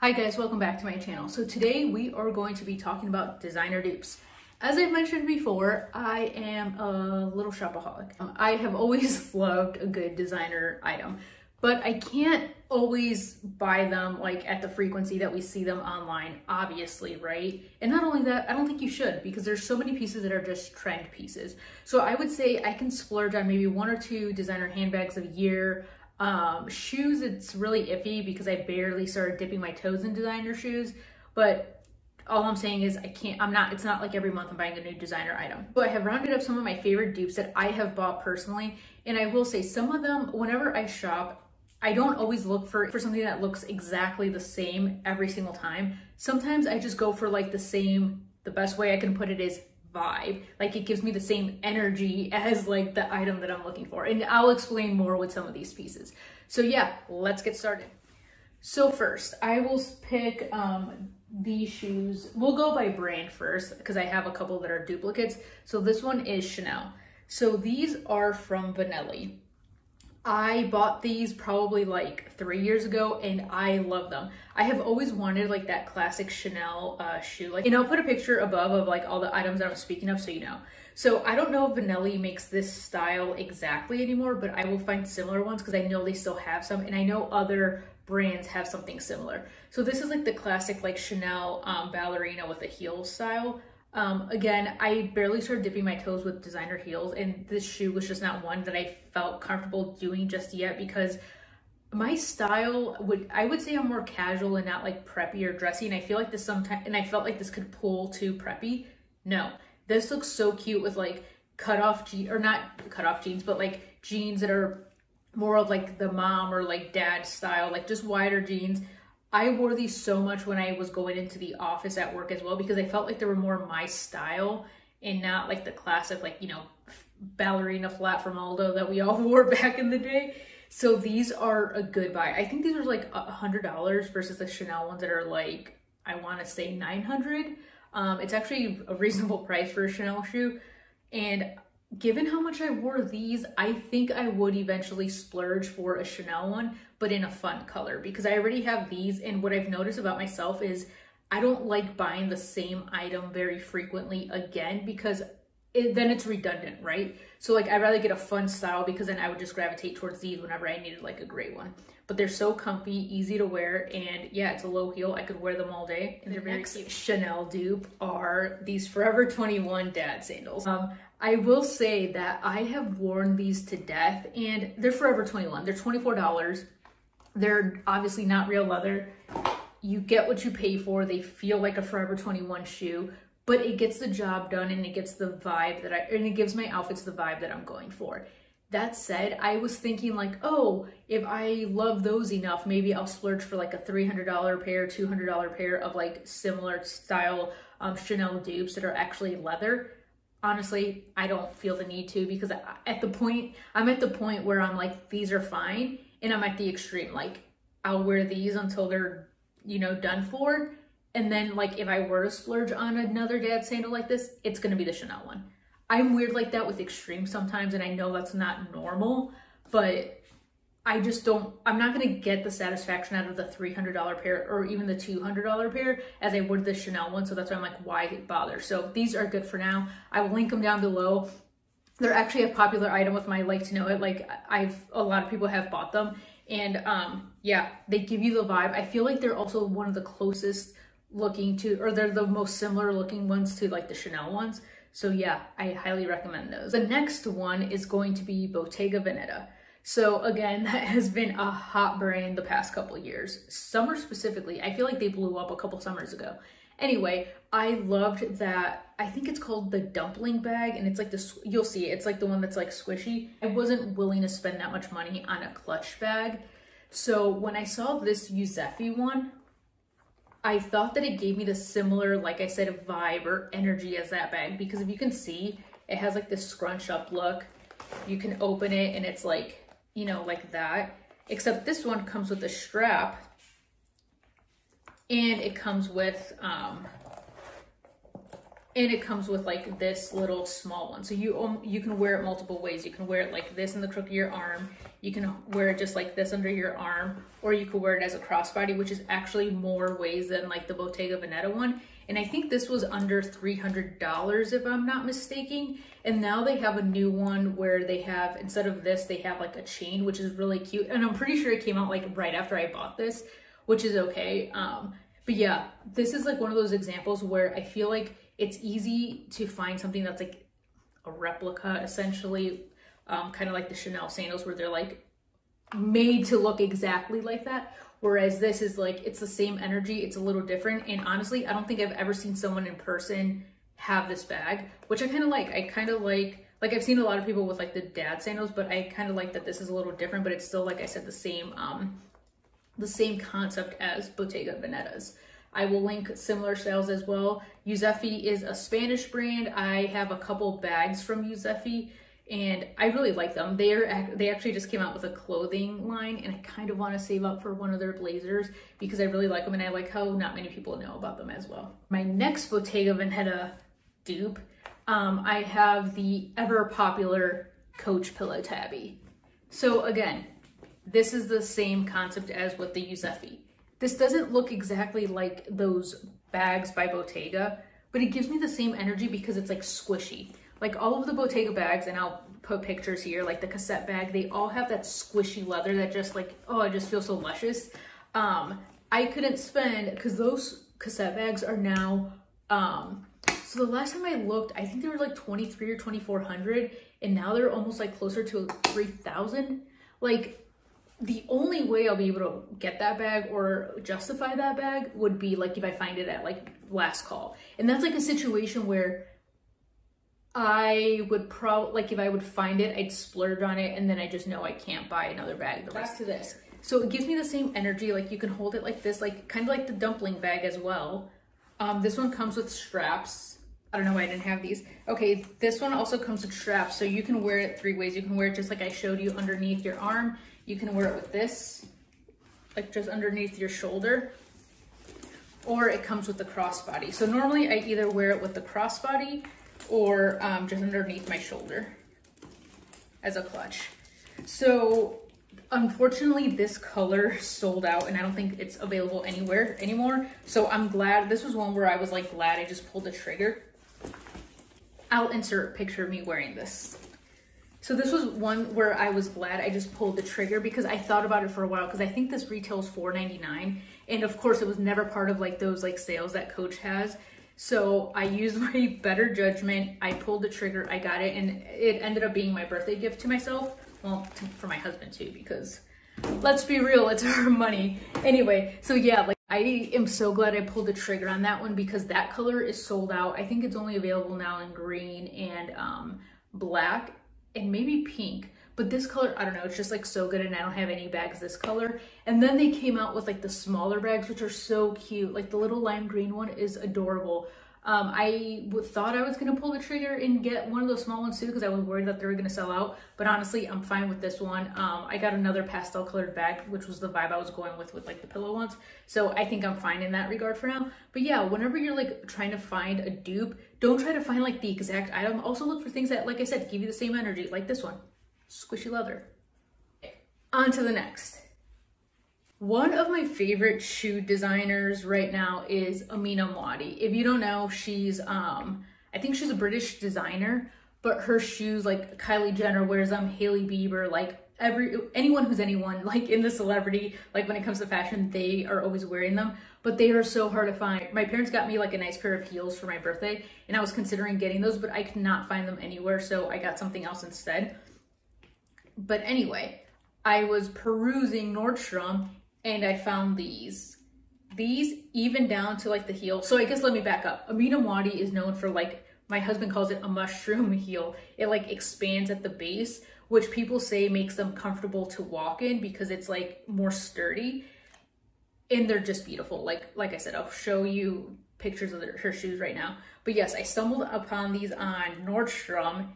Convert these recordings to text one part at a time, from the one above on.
Hi guys, welcome back to my channel. So today we are going to be talking about designer dupes. As I've mentioned before, I am a little shopaholic. Um, I have always loved a good designer item, but I can't always buy them like at the frequency that we see them online, obviously, right? And not only that, I don't think you should because there's so many pieces that are just trend pieces. So I would say I can splurge on maybe one or two designer handbags a year, um, shoes, it's really iffy because I barely started dipping my toes in designer shoes, but all I'm saying is I can't, I'm not, it's not like every month I'm buying a new designer item. But I have rounded up some of my favorite dupes that I have bought personally. And I will say some of them, whenever I shop, I don't always look for, for something that looks exactly the same every single time. Sometimes I just go for like the same, the best way I can put it is vibe. Like it gives me the same energy as like the item that I'm looking for. And I'll explain more with some of these pieces. So yeah, let's get started. So first, I will pick um, these shoes. We'll go by brand first because I have a couple that are duplicates. So this one is Chanel. So these are from Vaneli. I bought these probably like three years ago and I love them. I have always wanted like that classic Chanel uh, shoe. Like, and I'll put a picture above of like all the items that I'm speaking of so you know. So I don't know if Vaneli makes this style exactly anymore, but I will find similar ones because I know they still have some and I know other brands have something similar. So this is like the classic like Chanel um, ballerina with a heel style. Um, again, I barely started dipping my toes with designer heels, and this shoe was just not one that I felt comfortable doing just yet because my style would I would say I'm more casual and not like preppy or dressy, and I feel like this sometimes and I felt like this could pull too preppy. No, this looks so cute with like cut off jeans or not cut off jeans, but like jeans that are more of like the mom or like dad style, like just wider jeans I wore these so much when I was going into the office at work as well because I felt like they were more my style and not like the classic, like, you know, ballerina flat from Aldo that we all wore back in the day. So these are a good buy. I think these are like a hundred dollars versus the Chanel ones that are like, I want to say 900. Um, it's actually a reasonable price for a Chanel shoe. And given how much I wore these, I think I would eventually splurge for a Chanel one, but in a fun color because I already have these. And what I've noticed about myself is I don't like buying the same item very frequently again because it, then it's redundant, right? So like I'd rather get a fun style because then I would just gravitate towards these whenever I needed like a great one. But they're so comfy, easy to wear, and yeah, it's a low heel. I could wear them all day. And the next Chanel dupe are these Forever 21 dad sandals. Um, I will say that I have worn these to death and they're Forever 21. They're $24. They're obviously not real leather. You get what you pay for. They feel like a Forever 21 shoe, but it gets the job done and it gets the vibe that I, and it gives my outfits the vibe that I'm going for. That said, I was thinking like, oh, if I love those enough, maybe I'll splurge for like a $300 pair, $200 pair of like similar style um, Chanel dupes that are actually leather honestly, I don't feel the need to because at the point, I'm at the point where I'm like, these are fine. And I'm at the extreme. Like, I'll wear these until they're, you know, done for. And then, like, if I were to splurge on another dad sandal like this, it's to be the Chanel one. I'm weird like that with extreme sometimes, and I know that's not normal, but I just don't, I'm not to get the satisfaction out of the $300 pair or even the $200 pair as I would the Chanel one. So that's why I'm like, why bother? So these are good for now. I will link them down below. They're actually a popular item with my like to know it. Like I've, a lot of people have bought them and um, yeah, they give you the vibe. I feel like they're also one of the closest looking to, or they're the most similar looking ones to like the Chanel ones. So yeah, I highly recommend those. The next one is going to be Bottega Veneta. So again, that has been a hot brand the past couple years. Summer specifically, I feel like they blew up a couple summers ago. Anyway, I loved that. I think it's called the dumpling bag and it's like this, you'll see it. It's like the one that's like squishy. I wasn't willing to spend that much money on a clutch bag. So when I saw this Yuzefi one, I thought that it gave me the similar, like I said, vibe or energy as that bag because if you can see, it has like this scrunch up look. You can open it and it's like you know, like that. Except this one comes with a strap and it comes with um, and it comes with like this little small one. So you um, you can wear it multiple ways. You can wear it like this in the crook of your arm. You can wear it just like this under your arm, or you could wear it as a crossbody, which is actually more ways than like the Bottega Veneta one. And I think this was under $300 if I'm not mistaken. And now they have a new one where they have, instead of this, they have like a chain, which is really cute. And I'm pretty sure it came out like right after I bought this, which is okay. Um, but yeah, this is like one of those examples where I feel like it's easy to find something that's like a replica essentially, um, kind of like the Chanel sandals where they're like made to look exactly like that. Whereas this is like, it's the same energy, it's a little different. And honestly, I don't think I've ever seen someone in person have this bag, which I kind of like. I kind of like, like I've seen a lot of people with like the dad sandals, but I kind of like that this is a little different, but it's still, like I said, the same, um, the same concept as Bottega Veneta's. I will link similar styles as well. Yuzefi is a Spanish brand. I have a couple bags from Yuzefi and I really like them. They're they actually just came out with a clothing line, and I kind of want to save up for one of their blazers because I really like them, and I like how not many people know about them as well. My next Bottega Veneta dupe, um, I have the ever popular Coach Pillow Tabby. So again, this is the same concept as with the Yuzefi. This doesn't look exactly like those bags by Bottega, but it gives me the same energy because it's like squishy. Like all of the Bottega bags, and I'll put pictures here, like the cassette bag, they all have that squishy leather that just like, oh, it just feels so luscious. Um, I couldn't spend, because those cassette bags are now, um, so the last time I looked, I think they were like 23 or 2400 and now they're almost like closer to 3000. Like the only way I'll be able to get that bag or justify that bag would be like if I find it at like last call. And that's like a situation where I would probably, like if I would find it, I'd splurge on it and then I just know I can't buy another bag the rest of this. So it gives me the same energy, like you can hold it like this, like kind of like the dumpling bag as well. Um, this one comes with straps. I don't know why I didn't have these. Okay, this one also comes with straps, so you can wear it three ways. You can wear it just like I showed you underneath your arm. You can wear it with this, like just underneath your shoulder, or it comes with the crossbody. So normally I either wear it with the crossbody or um, just underneath my shoulder as a clutch. So unfortunately this color sold out and I don't think it's available anywhere anymore. So I'm glad, this was one where I was like glad I just pulled the trigger. I'll insert a picture of me wearing this. So this was one where I was glad I just pulled the trigger because I thought about it for a while because I think this retails $4.99 and of course it was never part of like those like sales that Coach has. So I used my better judgment. I pulled the trigger, I got it, and it ended up being my birthday gift to myself. Well, to, for my husband too, because let's be real, it's our money. Anyway, so yeah, like I am so glad I pulled the trigger on that one because that color is sold out. I think it's only available now in green and um, black and maybe pink. But this color, I don't know, it's just like so good and I don't have any bags this color. And then they came out with like the smaller bags, which are so cute. Like the little lime green one is adorable. Um, I thought I was going to pull the trigger and get one of those small ones too because I was worried that they were going to sell out. But honestly, I'm fine with this one. Um, I got another pastel colored bag, which was the vibe I was going with with like the pillow ones. So I think I'm fine in that regard for now. But yeah, whenever you're like trying to find a dupe, don't try to find like the exact item. Also look for things that, like I said, give you the same energy, like this one squishy leather. On to the next. One of my favorite shoe designers right now is Amina Muaddi. If you don't know, she's, um, I think she's a British designer, but her shoes, like Kylie Jenner wears them, Hailey Bieber, like every, anyone who's anyone, like in the celebrity, like when it comes to fashion, they are always wearing them, but they are so hard to find. My parents got me like a nice pair of heels for my birthday, and I was considering getting those, but I could not find them anywhere, so I got something else instead. But anyway, I was perusing Nordstrom and I found these. These even down to like the heel. So I guess let me back up. Amina Muaddi is known for like, my husband calls it a mushroom heel. It like expands at the base, which people say makes them comfortable to walk in because it's like more sturdy. And they're just beautiful. Like, like I said, I'll show you pictures of her shoes right now. But yes, I stumbled upon these on Nordstrom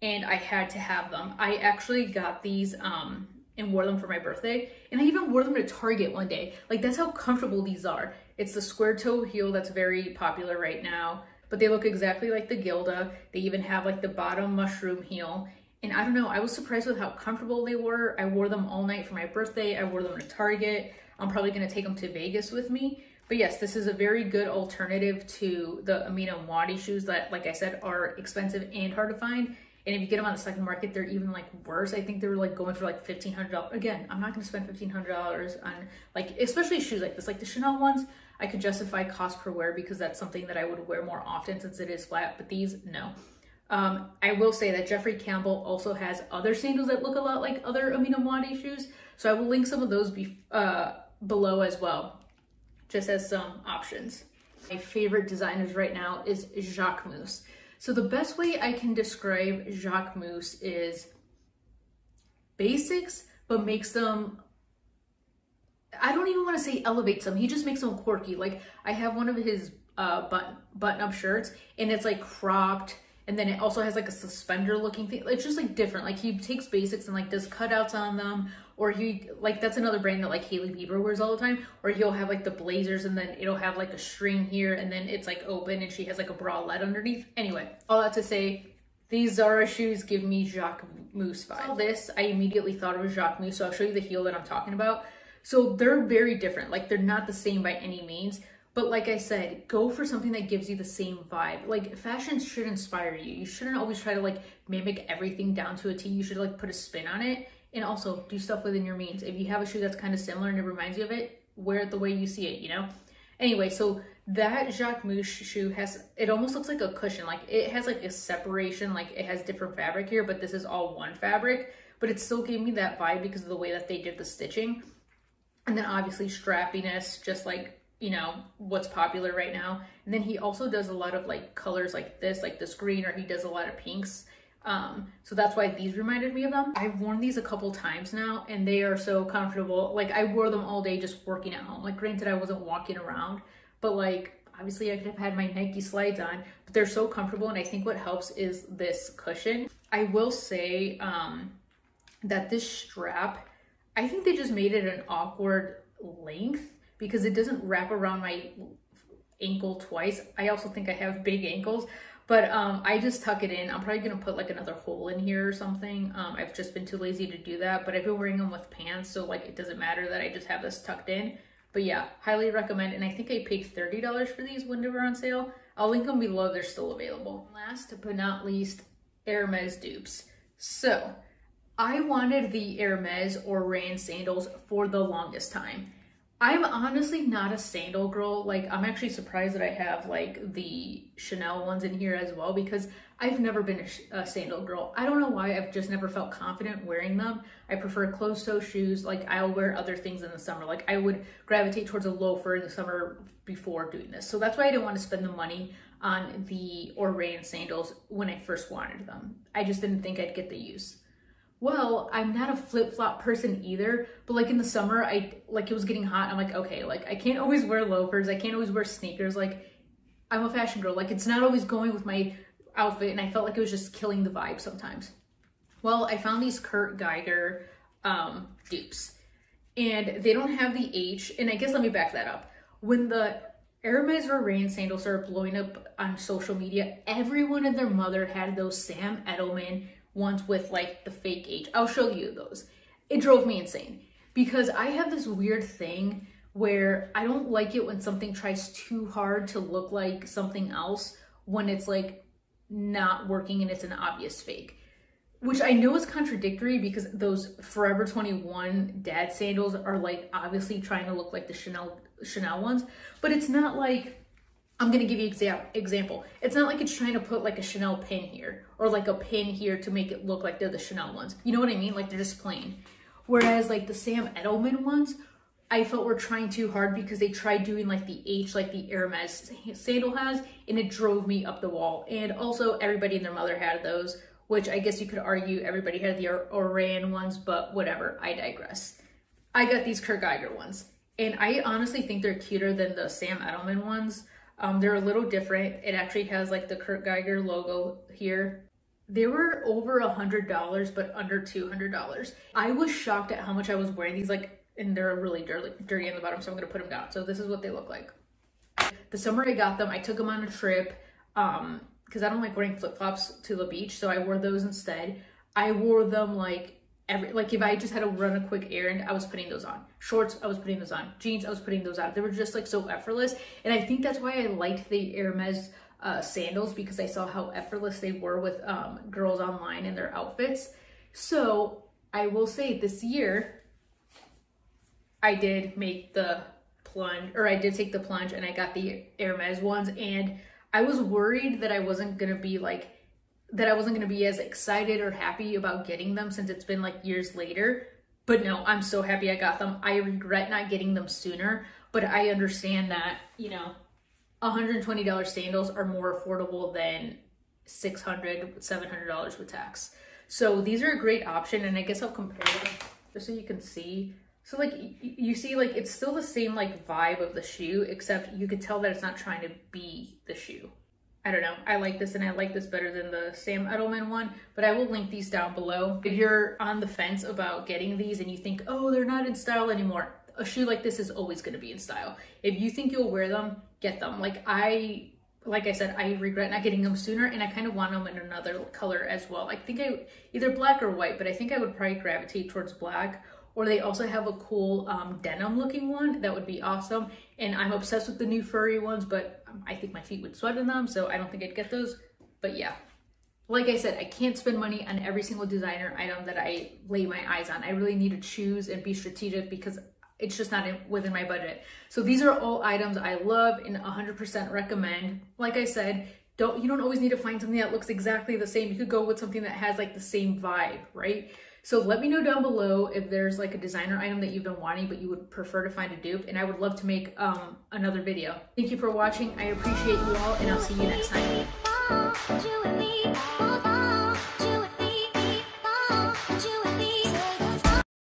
and I had to have them. I actually got these um, and wore them for my birthday. And I even wore them to Target one day. Like that's how comfortable these are. It's the square toe heel that's very popular right now. but they look exactly like the Gilda. They even have like the bottom mushroom heel. And I don't know, I was surprised with how comfortable they were. I wore them all night for my birthday. I wore them to Target. I'm probably gonna take them to Vegas with me. But yes, this is a very good alternative to the Amina Muaddi shoes that, like I said, are expensive and hard to find. And if you get them on the second market, they're even like worse. I think they were like going for like $1,500. Again, I'm not gonna spend $1,500 on like, especially shoes like this. Like the Chanel ones, I could justify cost per wear because that's something that I would wear more often since it is flat, but these, no. Um, I will say that Jeffrey Campbell also has other sandals that look a lot like other Amina Muaddi shoes. So I will link some of those be uh, below as well, just as some options. My favorite designers right now is Jacquemus. So the best way I can describe Jacques Jacquemus is basics, but makes them, I don't even want to say elevates them. He just makes them quirky. Like I have one of his uh, button, button up shirts and it's like cropped and then it also has like a suspender looking thing. It's just like different. Like he takes basics and like does cutouts on them or he like that's another brand that like Hailey Bieber wears all the time or he'll have like the blazers and then it'll have like a string here and then it's like open and she has like a bralette underneath anyway all that to say these Zara shoes give me Jacques Mousse vibe. This, I immediately thought it was Jacquemus, so I'll show you the heel that I'm talking about. So they're very different, like they're not the same by any means, but like I said, go for something that gives you the same vibe. Like fashion should inspire you. You shouldn't always try to like mimic everything down to a T. You should like put a spin on it and also do stuff within your means. If you have a shoe that's kind of similar and it reminds you of it, wear it the way you see it, you know? Anyway, so that Jacquemus shoe has, it almost looks like a cushion. Like it has like a separation, like it has different fabric here, but this is all one fabric, but it still gave me that vibe because of the way that they did the stitching. And then obviously strappiness, just like, you know, what's popular right now. And then he also does a lot of like colors like this, like this green, or he does a lot of pinks. Um, so that's why these reminded me of them. I've worn these a couple times now and they are so comfortable. Like I wore them all day just working at home. Like granted, I wasn't walking around, but like obviously I could have had my Nike slides on, but they're so comfortable. And I think what helps is this cushion. I will say um, that this strap, I think they just made it an awkward length because it doesn't wrap around my ankle twice. I also think I have big ankles. But um, I just tuck it in. I'm probably gonna put like another hole in here or something. Um, I've just been too lazy to do that, but I've been wearing them with pants, so like it doesn't matter that I just have this tucked in. But yeah, highly recommend. And I think I paid $30 for these when they were on sale. I'll link them below, they're still available. Last but not least, Hermes dupes. So, I wanted the Hermes Oran sandals for the longest time. I'm honestly not a sandal girl. Like, I'm actually surprised that I have like the Chanel ones in here as well because I've never been a, a, sandal girl. I don't know why. I've just never felt confident wearing them. I prefer closed toe shoes. Like, I'll wear other things in the summer. Like, I would gravitate towards a loafer in the summer before doing this. So that's why I didn't want to spend the money on the Oran sandals when I first wanted them. I just didn't think I'd get the use well, I'm not a flip flop person either, but like in the summer, I like it was getting hot. I'm like, okay, like I can't always wear loafers. I can't always wear sneakers. Like I'm a fashion girl. Like it's not always going with my outfit. And I felt like it was just killing the vibe sometimes. Well, I found these Kurt Geiger um, dupes and they don't have the H. And I guess let me back that up. When the Hermes Oran sandals started blowing up on social media, everyone and their mother had those Sam Edelman ones with like the fake age. I'll show you those. It drove me insane because I have this weird thing where I don't like it when something tries too hard to look like something else when it's like not working and it's an obvious fake. Which I know is contradictory because those Forever 21 dad sandals are like obviously trying to look like the Chanel Chanel ones, but it's not like I'm gonna give you exa example. It's not like it's trying to put like a Chanel pin here or like a pin here to make it look like they're the Chanel ones. You know what I mean? Like they're just plain. Whereas like the Sam Edelman ones, I felt were trying too hard because they tried doing like the H like the Hermes sandal has and it drove me up the wall. And also everybody and their mother had those, which I guess you could argue everybody had the Oran ones, but whatever, I digress. I got these Kurt Geiger ones and I honestly think they're cuter than the Sam Edelman ones. Um, they're a little different. It actually has like the Kurt Geiger logo here. They were over a hundred dollars, but under two hundred dollars. I was shocked at how much I was wearing these. Like, and they're really dirty, dirty in the bottom, so I'm gonna put them down. So this is what they look like. The summer I got them, I took them on a trip. um, because I don't like wearing flip flops to the beach, so I wore those instead. I wore them like every like if I just had to run a quick errand, I was putting those on. Shorts, I was putting those on. Jeans, I was putting those on. They were just like so effortless, and I think that's why I liked the Hermes uh, sandals because I saw how effortless they were with um, girls online in their outfits. So I will say this year, I did make the plunge, or I did take the plunge, and I got the Hermes ones, and I was worried that I wasn't gonna be like that I wasn't gonna be as excited or happy about getting them since it's been like years later. But no, I'm so happy I got them. I regret not getting them sooner, but I understand that, you know, $120 sandals are more affordable than $600, $700 with tax. So these are a great option and I guess I'll compare them just so you can see. So like you see like it's still the same like vibe of the shoe except you could tell that it's not trying to be the shoe. I don't know. I like this and I like this better than the Sam Edelman one, but I will link these down below. If you're on the fence about getting these and you think, oh, they're not in style anymore, a shoe like this is always going to be in style. If you think you'll wear them, get them. Like I, like I said, I regret not getting them sooner and I kind of want them in another color as well. I think I, either black or white, but I think I would probably gravitate towards black or they also have a cool um, denim looking one that would be awesome and i'm obsessed with the new furry ones but um, i think my feet would sweat in them so i don't think i'd get those. But yeah. Like i said i can't spend money on every single designer item that i lay my eyes on. I really need to choose and be strategic because it's just not within my budget. So these are all items i love and 100% recommend. Like i said don't you don't always need to find something that looks exactly the same. You could go with something that has like the same vibe right so let me know down below if there's like a designer item that you've been wanting but you would prefer to find a dupe and I would love to make um, another video. Thank you for watching. I appreciate you all and I'll see you next time.